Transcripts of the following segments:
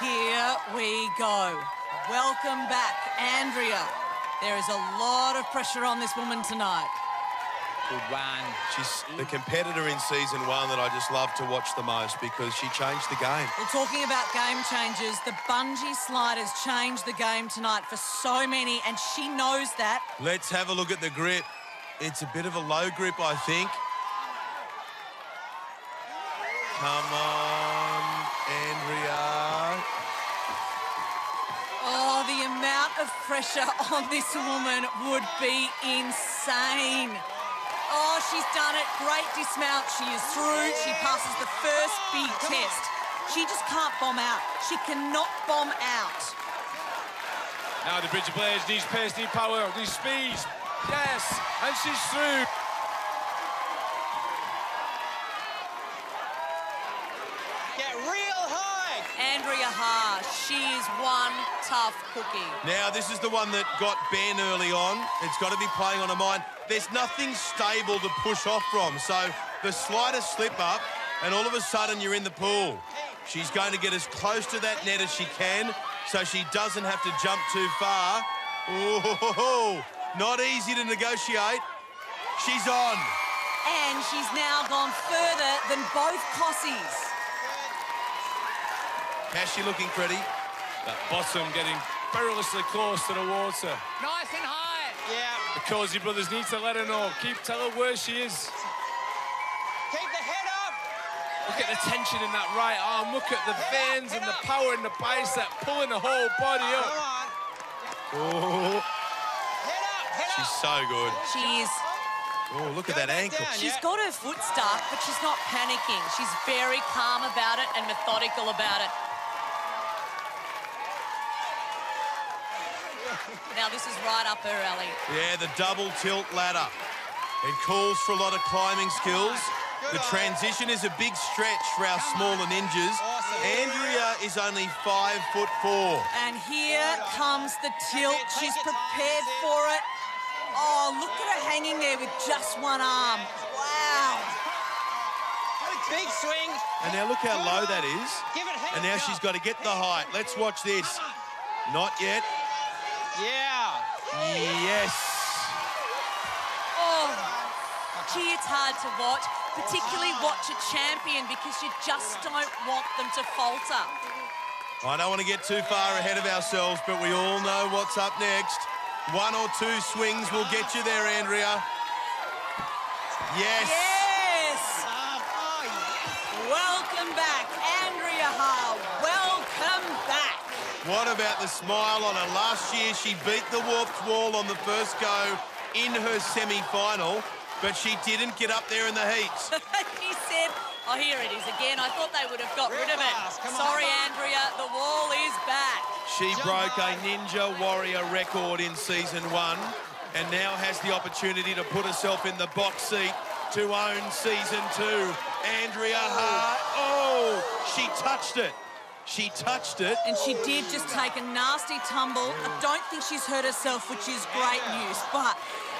Here we go. Welcome back, Andrea. There is a lot of pressure on this woman tonight. Good one. She's the competitor in season one that I just love to watch the most because she changed the game. Well, talking about game changers, the bungee slide has changed the game tonight for so many, and she knows that. Let's have a look at the grip. It's a bit of a low grip, I think. Come on, pressure on this woman would be insane. Oh, she's done it. Great dismount. She is through. She passes the first big test. She just can't bomb out. She cannot bomb out. Now the Bridge of Blaze needs pace, needs power, needs speed. Yes, and she's through. Get real high. She is one tough cookie. Now, this is the one that got Ben early on. It's got to be playing on a mind. There's nothing stable to push off from, so the slightest slip up, and all of a sudden you're in the pool. She's going to get as close to that net as she can, so she doesn't have to jump too far. Oh, not easy to negotiate. She's on. And she's now gone further than both Cosseys. How's she looking, pretty. That bottom getting perilously close to the water. Nice and high. Yeah. The Cossey brothers need to let her know. Keep tell her where she is. Keep the head up. Look at the tension in that right arm. Look at the veins and the power in the bicep pulling the whole body Come up. on. Oh, Head up. Head she's up. so good. She's Oh, look at that ankle. down, she's yeah. got her foot stuck, but she's not panicking. She's very calm about it and methodical about it. Now this is right up her alley. Yeah, the double tilt ladder. It calls for a lot of climbing skills. The transition is a big stretch for our smaller ninjas. Andrea is only five foot four. And here comes the tilt. She's prepared for it. Oh, look at her hanging there with just one arm. Wow. Big swing. And now look how low that is. Give it head And now she's got to get the height. Let's watch this. Not yet. Yeah. Yes. Oh, gee, it's hard to watch, particularly watch a champion because you just don't want them to falter. I don't want to get too far ahead of ourselves, but we all know what's up next. One or two swings will get you there, Andrea. Yes. Yes! What about the smile on her? Last year, she beat the warped wall on the first go in her semi-final, but she didn't get up there in the heat. she said, oh, here it is again. I thought they would have got Real rid of it. fast. Come on. Sorry, Andrea, the wall is back. She Jump broke a. Ninja Warrior record in season one and now has the opportunity to put herself in the box seat to own season two. Andrea oh. Hah, oh, she touched it. She touched it. And she did just take a nasty tumble. I don't think she's hurt herself, which is great news, but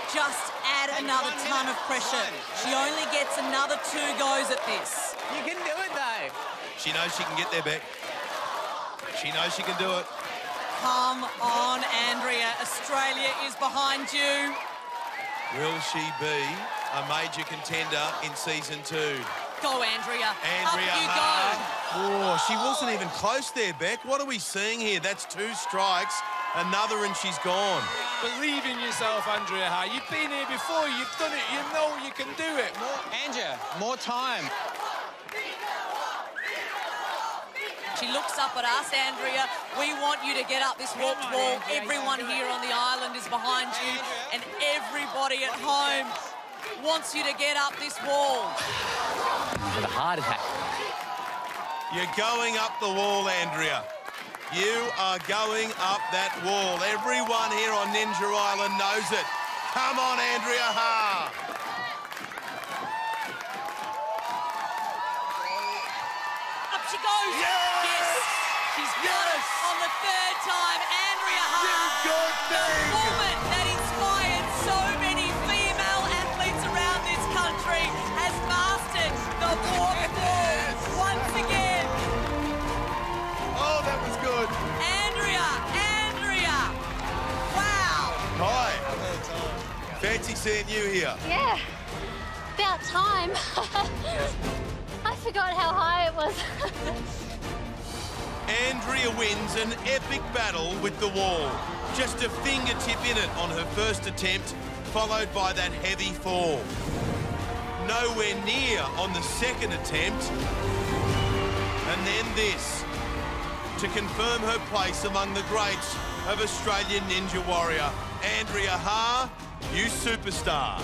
just add another ton of pressure. She only gets another two goes at this. you can do it though. She knows she can get there, Beck. She knows she can do it. Come on, Andrea. Australia is behind you. Will she be a major contender in season two? Go, Andrea. Andrea Up you Hah. go. Oh, she wasn't even close there, Beck. What are we seeing here? That's two strikes, another, and she's gone. Believe in yourself, Andrea High. You've been here before. You've done it. You know you can do it. More, Andrea, more time. She looks up at us, Andrea. We want you to get up this warped wall. Everyone here on the island is behind you, and everybody at home wants you to get up this wall. with a heart attack. You're going up the wall, Andrea. You are going up that wall. Everyone here on Ninja Island knows it. Come on, Andrea Hah. Up she goes. Yes! She's got Yes! it on the third time. Andrea Hah, good the thing. woman that inspired seeing you here. Yeah, about time. I forgot how high it was. Andrea wins an epic battle with the wall. Just a fingertip in it on her first attempt, followed by that heavy fall. Nowhere near on the second attempt. And then this, to confirm her place among the greats of Australian Ninja Warrior. Andrea Hah, you superstar.